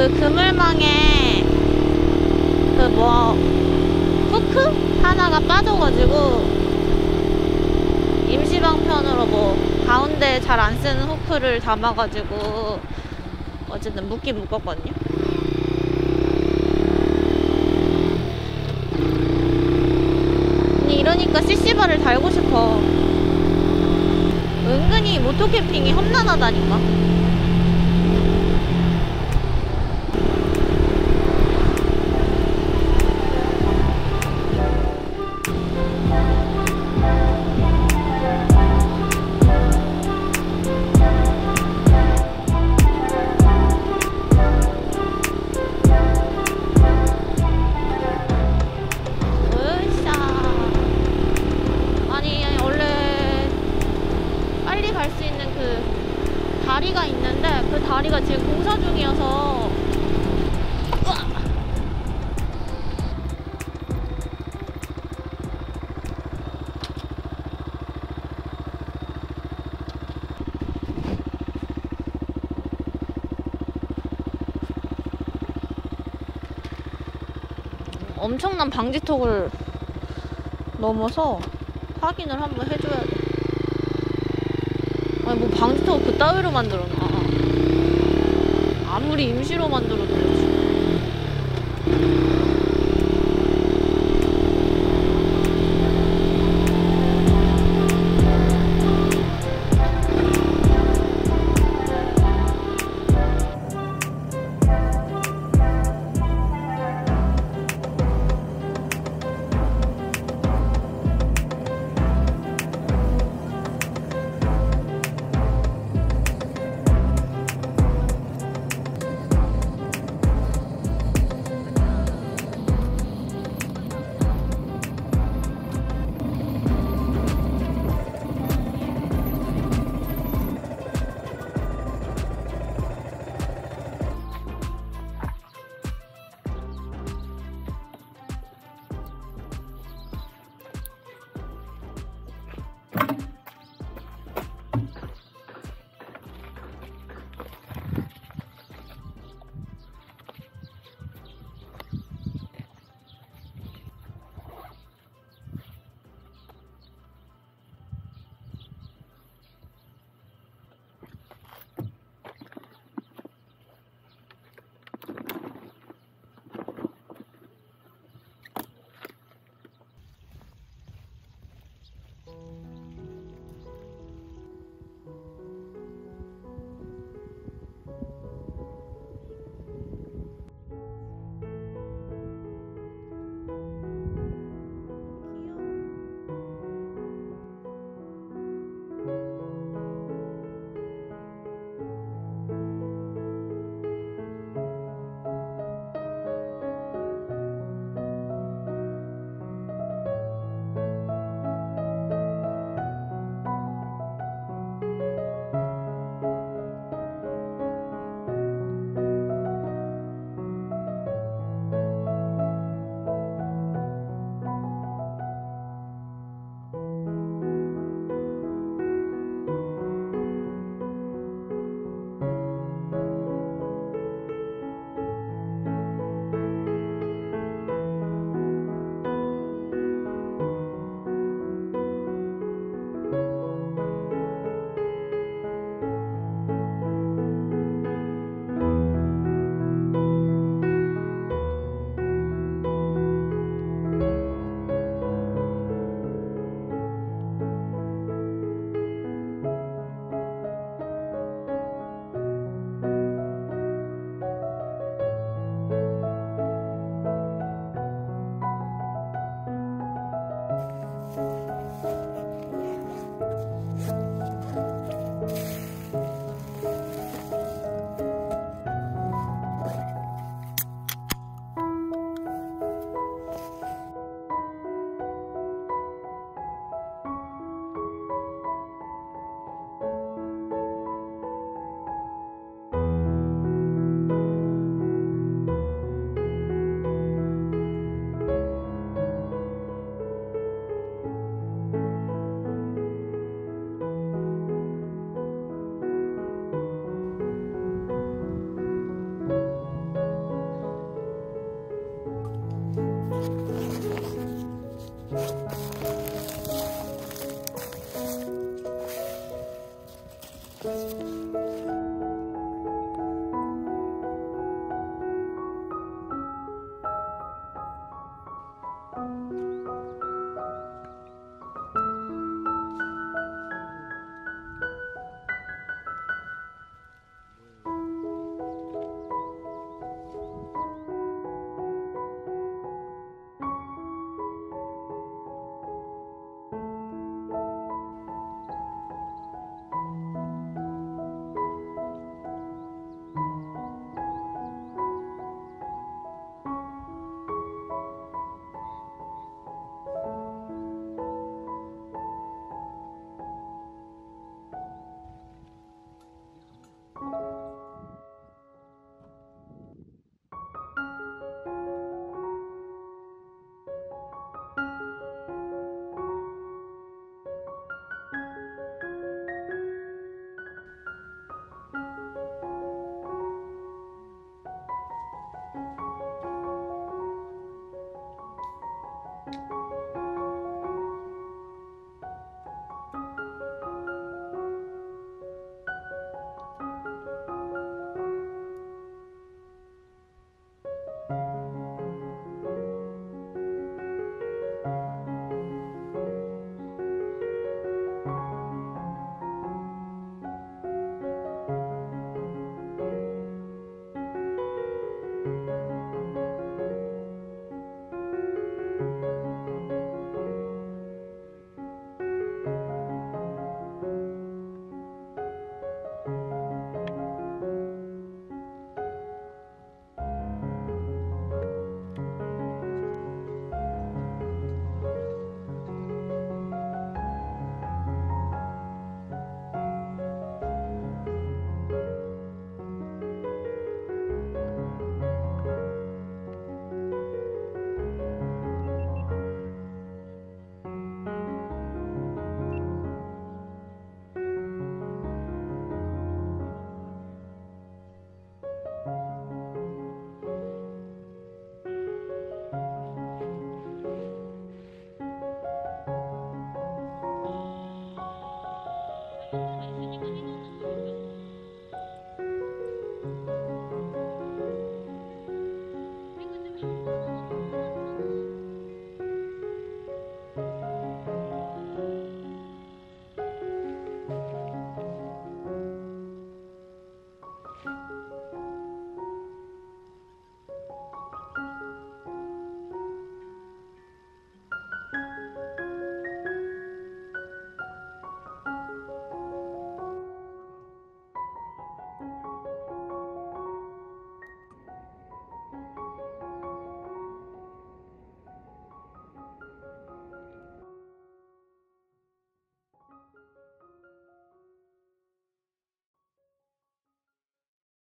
그 그물망에 그 뭐 후크 하나가 빠져가지고 임시방편으로 뭐 가운데 잘 안 쓰는 후크를 담아가지고 어쨌든 묶긴 묶었거든요. 근데 이러니까 CC바를 달고 싶어. 은근히 모토캠핑이 험난하다니까. 공사 중이어서! 엄청난 방지턱을 넘어서 확인을 한번 해줘야 돼. 아니 뭐 방지턱을 그따위로 만들어놔. 아무리 임시로 만들어도